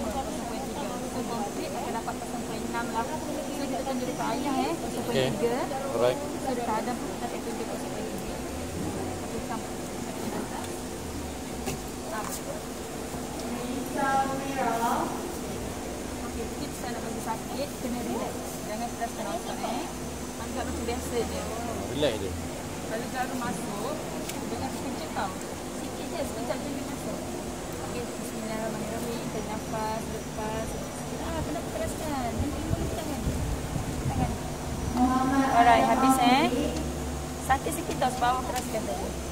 pertama pasal poin tiga So konflik akan dapat pasal poin enam lah So kita tunjuk dekat ayah eh Pasal poin okay. tiga Alright. So dekat Adam pun kita tunjuk pasal poin tiga Okay, tips saya nak bagi sakit, kena relax. Jangan stress kan otak eh. Anggap macam biasa je. Relax je. Kalau jarum masuk, Alright, habis eh. Sakit sikit tau sebab awak teraskan tadi.